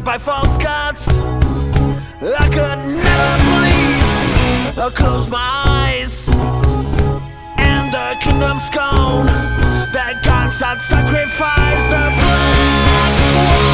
surrounded by false gods. I could never please I close my eyes. And the kingdom's gone That God's had sacrificed the black swan